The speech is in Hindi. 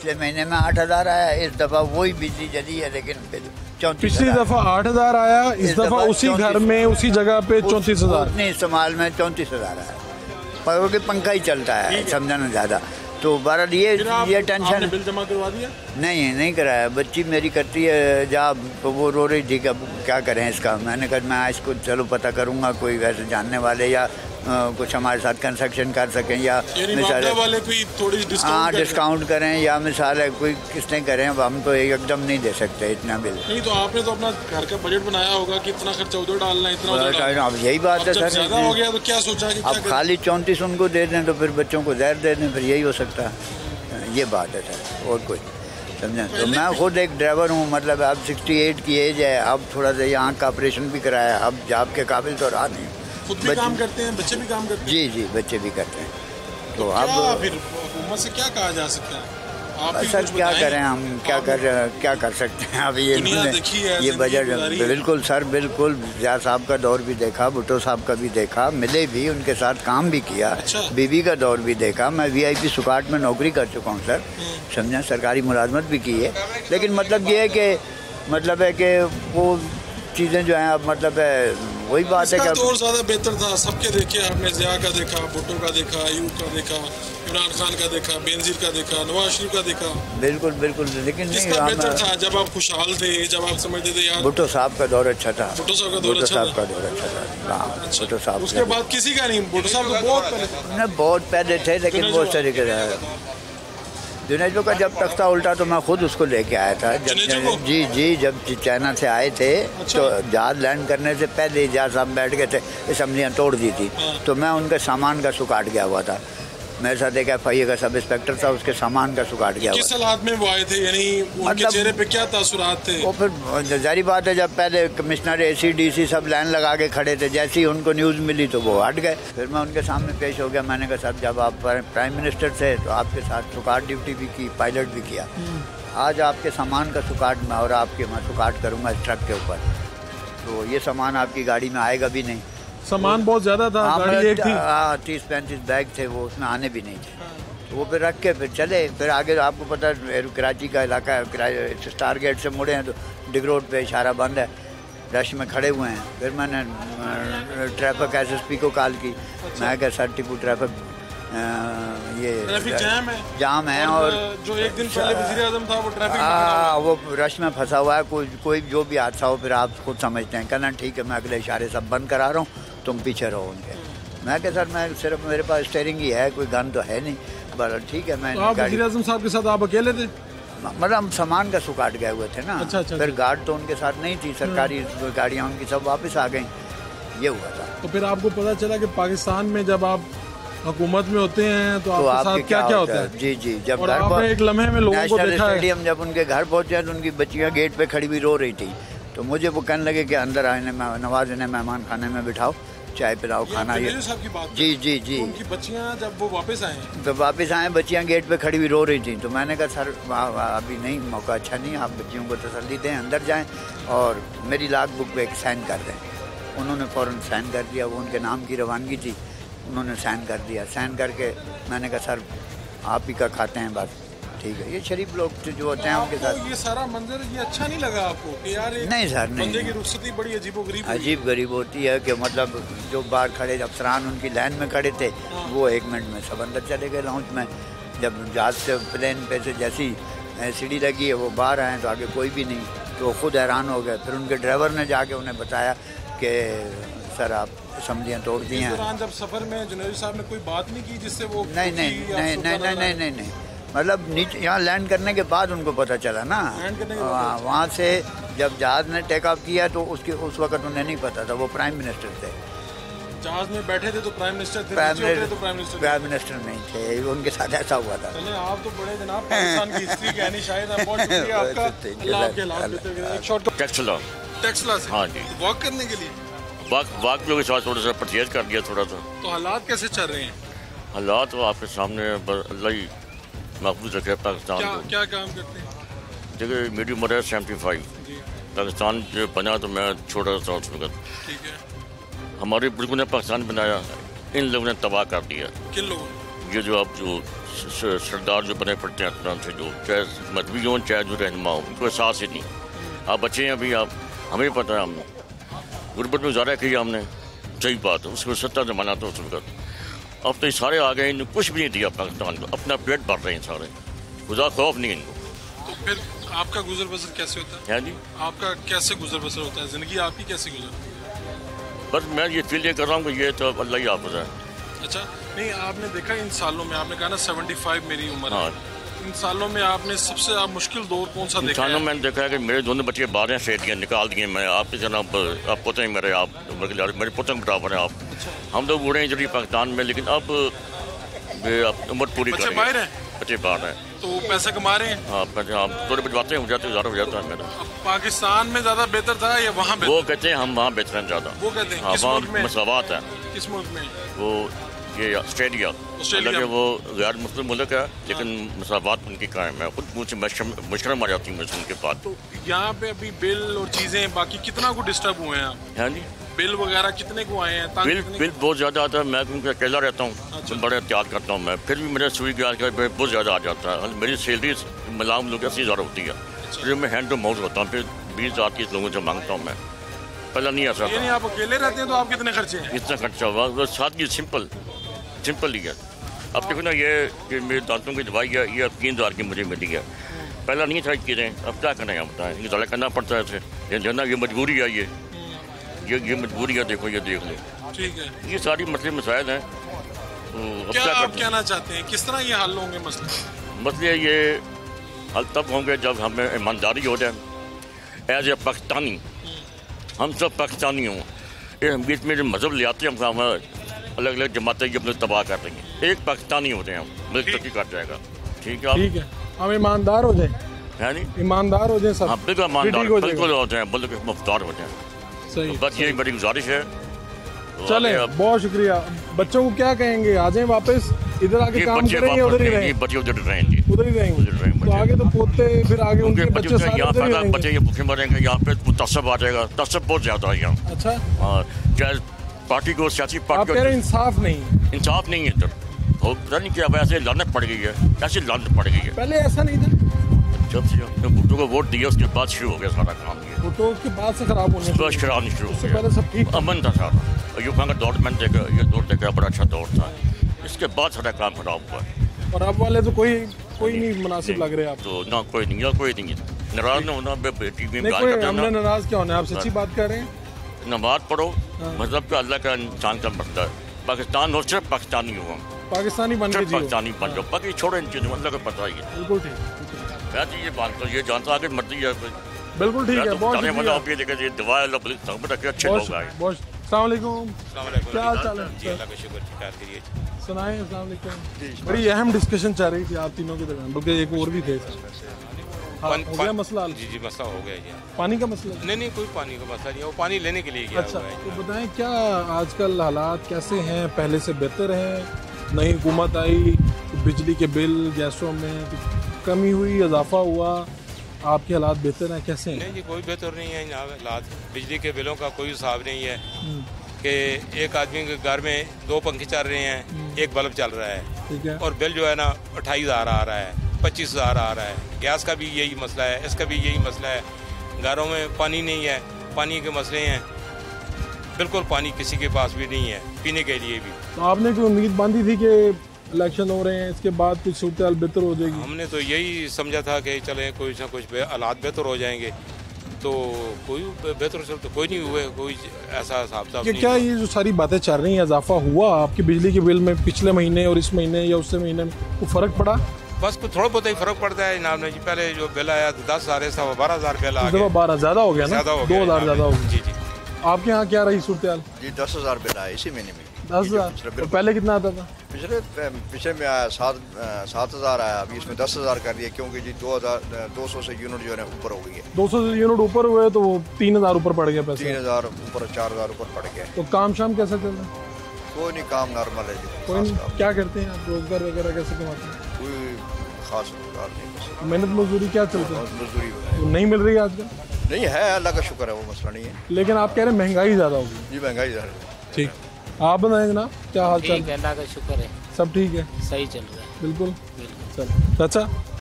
पिछले महीने में आठ हज़ार आया इस दफ़ा वही बिजली जली है लेकिन पिछली दफ़ा आठ हज़ार आया इस इस दफ़ा उसी घर में उसी जगह पे चौंतीस हज़ार। इस्तेमाल में चौंतीस हज़ार आया। पर वो पंखा ही चलता है समझाना ज़्यादा। तो बहरहाल ये ये आपने टेंशन बिल जमा करवा दिया? नहीं नहीं कराया। बच्ची मेरी करती है जब तो वो रो रही थी कि अब क्या करें इसका? मैंने कहा मैं इसको चलो पता करूँगा कोई वैसे जानने वाले या कुछ हमारे साथ कंस्ट्रक्शन कर सकें या मिसाल वाले कोई थोड़ी हाँ डिस्काउंट करें या मिसाल है कोई किसने करें अब हम तो एकदम नहीं दे सकते इतना बिल। नहीं तो आपने तो अपना घर का बजट बनाया होगा कि इतना खर्चा उधर डालना है इतना अब यही बात है सर। ज़्यादा हो गया तो क्या सोचा अब खाली चौंतीस उनको दे दें तो फिर बच्चों को जहर दे दें फिर यही हो सकता है। ये बात है सर और कुछ समझे? तो मैं खुद एक ड्राइवर हूँ मतलब अब 68 की एज है अब थोड़ा सा ये आँख का ऑपरेशन भी कराया अब जॉब के काबिल तो रहा नहीं। खुद भी काम करते हैं बच्चे भी काम करते हैं? जी जी बच्चे भी करते हैं। तो अब फिर हुकूमत से क्या कहा जा सकता है? सर क्या करें हम? क्या कर क्या कर सकते हैं? अब ये है, ये बजट बिल्कुल सर बिल्कुल जिया साहब का दौर भी देखा भुट्टो साहब का भी देखा मिले भी उनके साथ काम भी किया अच्छा। बीबी का दौर भी देखा। मैं वीआईपी सुकाट में नौकरी कर चुका हूँ सर। हम्म। समझा सरकारी मुलाजमत भी की है। लेकिन मतलब ये है कि मतलब है कि वो चीज़ें जो हैं अब मतलब है वही बात है कि दौर ज़्यादा बेहतर था। सबके देखे आपने जिया का देखा भुट्टो का देखा अयूब का देखा इमरान खान का देखा बेनजीर का देखा नवाज़ शरीफ का देखा। बिल्कुल बिल्कुल लेकिन बेहतर था? जब आप खुशहाल थे जब आप समझते थे यार भुट्टो साहब का दौर अच्छा था। भुट्टो साहब का दौर अच्छा साहब का दौर अच्छा था। हाँ भुट्टो साहब उसके बाद किसी का नहीं भुट्टो साहब तो बहुत पहले थे। ने बहुत पहले थे लेकिन जुनेद वो तरीके से जुनेजो का जब तख्ता उल्टा तो मैं खुद उसको लेके आया था जब जी जी जब चाइना से आए थे अच्छा। तो जहाज़ लैंड करने से पहले जहाज़ हम बैठ गए थे असम्बलियाँ तोड़ दी थी हाँ। तो मैं उनके सामान का सुखाट गया हुआ था मेरे साथ एक एफ़ आई का सब इंस्पेक्टर था उसके सामान का सुखाट गया किस हालात में वो आए थे? यानी उनके मतलब- चेहरे पे क्या तासुरात थे? वो फिर जारी बात है जब पहले कमिश्नर ए सी डी सी सब लाइन लगा के खड़े थे जैसे ही उनको न्यूज़ मिली तो वो हट गए। फिर मैं उनके सामने पेश हो गया मैंने कहा साहब जब आप प्राइम मिनिस्टर थे तो आपके साथ सुखाट ड्यूटी भी की पायलट भी किया। आज आपके सामान का सुकाट मैं और आपके मैं सुकाट करूँगा इस ट्रक के ऊपर। तो ये सामान आपकी गाड़ी में आएगा भी नहीं। सामान बहुत ज़्यादा था हाँ, गाड़ी एक थी। हाँ तीस पैंतीस बैग थे वो उसमें आने भी नहीं थे। तो वो फिर रख के फिर चले। फिर आगे आपको पता है कराची का इलाका है स्टार गेट से मुड़े हैं तो डिग रोड पे इशारा बंद है। रश में खड़े हुए हैं। फिर मैंने ट्रैफ़िक एस एस पी को कॉल की। मैं क्या सर टिपू ट्रैफ़िक ये जाम है। जाम है और जो एक दिन पहले वज़ीर आज़म था वो ट्रैफ़िक हाँ वो रश में फंसा हुआ है। कोई कोई जो भी हादसा हो फिर आप खुद समझते हैं। कहना ठीक है मैं अगले इशारे सब बंद करा रहा हूँ। तुम पीछे रहो उनके मैं क्या सर मैं सिर्फ़ मेरे पास स्टेयरिंग ही है कोई गन तो है नहीं। पर ठीक है मैं तो आप वज़ीर साहब के साथ आप अकेले थे? मतलब हम सामान का सुकाट गए हुए थे ना। अच्छा, अच्छा, फिर अच्छा। गार्ड तो उनके साथ नहीं थी सरकारी गाड़ियाँ उनकी सब वापस आ गई। ये हुआ था। तो फिर आपको पता चला कि पाकिस्तान में जब आप हुकूमत में होते हैं तो तो आपके साथ क्या क्या होता है? जी जी जब घर पर- एक लम्हे में लोगों को देखा है। स्टेडियम जब उनके घर पहुँचे तो उनकी बच्चियाँ गेट पे खड़ी हुई रो रही थी। तो मुझे वो कहने लगे कि अंदर आने नवाज़ इन्हें मेहमान खाने में बिठाओ। चाय पिलाओ खाना ये जी जी जी। उनकी बच्चियाँ जब वो वापस आए तो वापस आए बच्चियाँ गेट पे खड़ी हुई रो रही थी। तो मैंने कहा सर वाह, वाह, अभी नहीं मौका अच्छा नहीं आप बच्चियों को तसल्ली दें अंदर जाएँ और मेरी लाख बुक पे एक साइन कर दें। उन्होंने फ़ौरन साइन कर दिया। वो उनके नाम की रवानगी थी। उन्होंने साइन कर दिया। साइन करके मैंने कहा सर आप ही का खाते हैं बस। ठीक है। ये शरीफ लोग जो होते हैं उनके साथ। ये सारा मंजर ये अच्छा नहीं लगा आपको कि यार नहीं सर, नहीं, बंदे की। रुखसती बड़ी अजीबो गरीब अजीब गरीब होती है कि मतलब जो बाहर खड़े अफसरान उनकी लाइन में खड़े थे वो एक मिनट में सब अंदर चले गए लॉन्च में। जब जहाज़ से प्लेन पे से जैसी सीढ़ी लगी है वो बाहर आए तो आगे कोई भी नहीं। तो खुद हैरान हो गए। फिर उनके ड्राइवर ने जाके उन्हें बताया कि सर आप असम्बलियाँ तोड़ दी हैं। जब सफ़र में जुनेद साहब ने कोई बात नहीं की जिससे वो नहीं नहीं नहीं नहीं? नहीं नहीं। मतलब नीचे यहाँ लैंड करने के बाद उनको पता चला ना। लैंड करने के बाद वहाँ से जब जहाज़ ने टेक ऑफ़ किया तो उसके उस वक्त उन्हें नहीं पता था वो प्राइम मिनिस्टर थे। जहाज़ में बैठे थे तो प्राइम मिनिस्टर थे प्राइम उतरे तो प्राइम मिनिस्टर प्राइम मिनिस्टर नहीं थे उनके साथ ऐसा हुआ था। चले आप तो बड़े जनाब पाकिस्तान की हिस्ट्री शायद आप बहुत शुक्रिया आपका। अल्लाह आपके लाभ एक शॉट का टेक्सला से? हाँ जी। वॉक करने के लिए? वाक वाक लोग साथ थोड़ा सा परचेज कर दिया थोड़ा सा। तो हालात कैसे चल रहे हैं? हालात तो आपके सामने अल्लाह ही महफूज रखे पाकिस्तान क्या को। क्या काम करते हैं? देखिए मेरी उम्र है सेवेंटी फाइव पाकिस्तान जो बना तो मैं छोटा सा उस वक्त ठीक है। हमारे बुज़ुर्गों ने पाकिस्तान बनाया इन लोगों ने तबाह कर दिया। किन लोगों ने? ये जो आप जो सरदार जो बने पड़ते हैं तरह से जो चाहे मजहबी हों चाहे जो रहनमा हो उनको एहसास ही नहीं। आप बच्चे हैं अभी आप हमें पता है हमने। गुरबत में ज़्यादा किया हमने। सही बात है उसको सत्ता जमाना था उस वक्त अब तो ये सारे आ गए इन्हें कुछ भी नहीं दिया पाकिस्तान को। अपना पेट भर रहे हैं सारे। गुजार खौफ नहीं इनको। तो फिर आपका गुजर बसर कैसे होता है? है जी। आपका कैसे गुजर बसर होता है? ज़िंदगी आपकी कैसे गुजरती है? बस मैं ये फील ये कर रहा हूँ कि ये तो अल्लाह ही आप है। अच्छा नहीं आपने देखा इन सालों में आपने कहा ना 75 मेरी उम्र हाँ। इन सालों में आपने सबसे आप मुश्किल दौर कौन सा देखा है? मैंने देखा है कि मेरे दोनों बच्चे बारह से दिए निकाल दिए मैं। आपके जनाब आप पोते हैं मेरे आप मेरे पोते के बराबर हैं आप। हम लोग बूढ़े हैं ज़रूरी पाकिस्तान में लेकिन अब उम्र पूरी बच्चे बाहर हैं? बच्चे बाहर हैं। तो पैसे कमा रहे हैं? हाँ थोड़े बजवाते हैं हो जाते ज़्यादा हो जाता है मेरा। पाकिस्तान में ज़्यादा बेहतर था या वहाँ वो कहते हैं हम वहाँ बेहतर हैं ज़्यादा। वो कहते हैं हाँ वहाँ मसावत है। किस मुल्क में? वो ये ऑस्ट्रेलिया। ऑस्ट्रेलिया। हालाँकि वो गैर मुस्लिम मुल्क है लेकिन मसावत उनकी कायम है। खुद मुझे मुशरम आ जाती हूँ उनके बाद तो यहाँ पे अभी बिल और चीज़ें बाकी कितना को डिस्टर्ब हुए हैं हाँ जी। बिल वगैरह कितने को आए हैं? बिल कितने बिल बहुत ज़्यादा आता है। मैं क्योंकि अकेला रहता हूँ अच्छा। तो बड़ा एहतियात करता हूँ मैं। फिर भी मेरे सुई गैस का बिल बहुत ज़्यादा आ जाता है। मेरी सैलरी मिलाम लोग अस्सी हज़ार होती है। अच्छा। फिर मैं हैंड टू माउथ होता हूँ। फिर बीस हज़ार की लोगों से माँगता हूँ मैं। पहला नहीं ऐसा आप अकेले रहते हैं तो आप कितने खर्चे हैं? इतना खर्चा हुआ सादगी सिंपल। सिंपल ही है। अब देखो ना ये कि मेरे दांतों की दवाई है ये अब तीन हज़ार की मुझे मिली है। पहला नहीं था चीज़ें अब क्या करें आप बताएँ। ये ज़्यादा करना पड़ता है ये जो ना ये मजबूरी है ये। ये ये मजबूरी है देखो ये देख लो। ठीक है। ये सारी मसले मसाइल हैं। तो क्या आप कहना चाहते हैं किस तरह ये हल होंगे मसले? मसले ये हल तब होंगे जब हमें ईमानदारी हो जाए। एज ए पाकिस्तानी हम सब पाकिस्तानी हों। बीच में जो मज़हब ले आते हैं हम अलग अलग जमातें ये अपने तबाह कर देंगे एक पाकिस्तानी होते हैं हम मुल्क तरक्की कर जाएगा? ठीक है ठीक है। हम ईमानदार हो। जाए है नहीं? ईमानदार हो जाए सब। हाँ बिल्कुल ईमानदार हो। बिल्कुल हो जाए बल्कि मुफ्तार हो। जाए सही तो बस यही मेरी गुजारिश है। तो चले बहुत शुक्रिया। बच्चों को क्या कहेंगे? आ जाए वापस। इधर आके काम करेंगे उधर ही रहेंगे, बच्चे उधर रहेंगे। उधर ही रहेंगे। तो आगे तो पोते फिर आगे उनके बच्चे सारे यहाँ पैदा बच्चे ये भूखे मरेंगे यहाँ पे तसब आ जाएगा। तसब बहुत ज़्यादा है यहाँ। अच्छा। और चाहे पार्टी को सियासी पार्टी हैं को इंसाफ नहीं इंसाफ नहीं है इधर और पता नहीं क्या वैसे लानत पड़ गई है। ऐसी लानत पड़ गई है? पहले ऐसा नहीं था। जब से हमने भुट्टो को वोट दिया उसके बाद शुरू हो गया सारा काम ये। तो उसके बाद से खराब होने बस शुरू शराब शुरू हो उससे पहले सब ठीक अमन था सारा। और यूँ का दौर मैंने देखा ये दौर देखा बड़ा अच्छा दौर था। इसके बाद सारा काम खराब हुआ। है और अब वाले तो कोई कोई नहीं मुनासिब लग रहे आप। तो ना कोई नहीं कोई नहीं नाराज़ ना होना टीवी में नहीं नाराज़ क्या होना है? आप सच्ची बात कर रहे हैं? नमाज़ पढ़ो हाँ। मतलब का अल्लाह का इंसान का मसला है। पाकिस्तान हो सिर्फ़ पाकिस्तानी हो हम पाकिस्तानी बन सिर्फ़ पाकिस्तानी बन जाओ। बाकी छोड़ो इन चीज़ों अल्लाह को पता ही है। बिल्कुल ठीक मैं तो ये मानता ये जानता आगे मर्ज़ी है बिल्कुल ठीक है तो बहुत वाला हूँ ये देखिए ये दवा अल्लाह बड़ी सब रखे अच्छे बहुत लोग आए बहुत सलाम वालेकुम क्या हाल चाल है? जी अल्लाह का शुक्र खैर करिए। सुनाए अस्सलाम वालेकुम बड़ी अहम डिस्कशन चल रही थी आप तीनों के दरमियान बल्कि एक और भी थे। हाँ, पान- हो गया मसला जी जी मसला हो गया जी पानी का मसला? नहीं नहीं कोई पानी का मसला नहीं है। वो पानी लेने के लिए गया अच्छा हुआ है। तो बताएँ क्या आजकल हालात कैसे हैं? पहले से बेहतर हैं? नई हुकूमत आई तो बिजली के बिल गैसों में तो कमी हुई इजाफा हुआ। आपके हालात बेहतर हैं कैसे हैं? नहीं जी कोई बेहतर नहीं है यहाँ हालात। बिजली के बिलों का कोई हिसाब नहीं है हम्म, कि एक आदमी के घर में दो पंखे चल रहे हैं एक बल्ब चल रहा है। ठीक है। और बिल जो है ना अट्ठाईस हज़ार आ रहा है। पच्चीस हज़ार आ रहा है। गैस का भी यही मसला है इसका भी यही मसला है। घरों में पानी नहीं है पानी के मसले हैं। बिल्कुल पानी किसी के पास भी नहीं है पीने के लिए भी। तो आपने कोई उम्मीद बांधी थी कि इलेक्शन हो रहे हैं इसके बाद कुछ सूरत हाल बेहतर हो जाएगी? हमने तो यही समझा था कि चले कुछ ना कुछ हालात बेहतर हो जाएँगे। तो कोई बेहतर तो कोई नहीं हुए कोई ऐसा हिसाब साफ़ कि क्या ये जो सारी बातें चल रही हैं इजाफा हुआ? आपके बिजली के बिल में पिछले महीने और इस महीने या उससे महीने में कोई फ़र्क पड़ा? बस कुछ थोड़ा बहुत ही फ़र्क पड़ता है जनाब ने जी पहले जो बिल आया तो दस हज़ार ऐसा बारह हज़ार बिल आ इस दफ़ा गया। बारह ज़्यादा हो गया ना? ज़्यादा हो दो हज़ार ज़्यादा हो गया। जी जी। आपके यहाँ क्या रही सूरत जी दस हज़ार बिल आया इसी महीने में। दस हज़ार? पिछले पहले कितना आता था? पिछले पिछले में आया सात सात हज़ार आया अभी इसमें दस हज़ार कर दिया क्योंकि जी दो हज़ार दो सौ से यूनिट जो है ऊपर हो गई है। दो सौ से यूनिट ऊपर हुए तो वो तीन हज़ार ऊपर पड़ गया तीन हज़ार ऊपर चार हज़ार ऊपर पड़ गया। तो काम शाम कैसे चल रहा है? कोई नहीं काम नॉर्मल है जी। कोई नहीं। क्या करते हैं आप? रोज़गार वगैरह कैसे कमाते हैं? कोई खास रोज़गार नहीं बस मेहनत मजदूरी क्या चल है? मजदूरी है। तो नहीं मिल रही है आजकल? नहीं है अल्लाह का शुक्र है वो मसला नहीं है। लेकिन आप कह रहे हैं महँगाई ज़्यादा होगी जी महँगाई ज़्यादा है। ठीक। आप बताएँ जनाब क्या हाल चाल? है अल्लाह का शुक्र है। सब ठीक है? सही चल रहा है। बिल्कुल। बिल्कुल। चल। चाचा